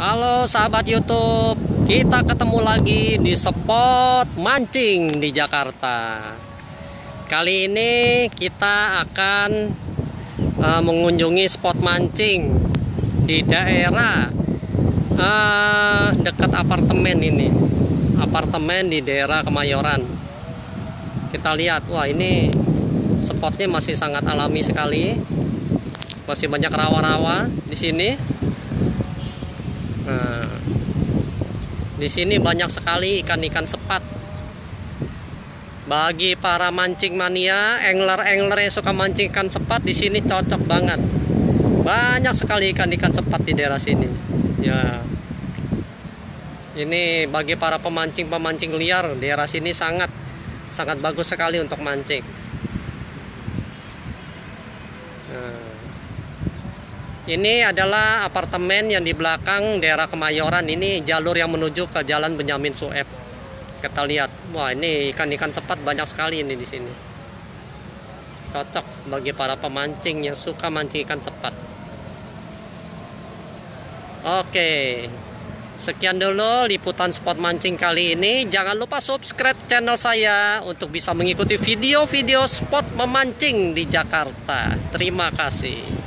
Halo sahabat YouTube, kita ketemu lagi di spot mancing di Jakarta. Kali ini kita akan uh, mengunjungi spot mancing di daerah uh, dekat apartemen ini, apartemen di daerah Kemayoran. Kita lihat, wah ini spotnya masih sangat alami sekali, masih banyak rawa-rawa di sini. Di sini banyak sekali ikan-ikan sepat. Bagi para mancing mania, angler-angler yang suka mancing ikan sepat di sini cocok banget. Banyak sekali ikan-ikan sepat di daerah sini. Ya. Ini bagi para pemancing-pemancing liar, daerah sini sangat sangat bagus sekali untuk mancing. Nah. Ini adalah apartemen yang di belakang daerah Kemayoran. Ini jalur yang menuju ke Jalan Benyamin Sueb. Kita lihat, wah ini ikan-ikan sepat banyak sekali ini di sini. Cocok bagi para pemancing yang suka mancing ikan sepat. Oke. Sekian dulu liputan spot mancing kali ini. Jangan lupa subscribe channel saya untuk bisa mengikuti video-video spot memancing di Jakarta. Terima kasih.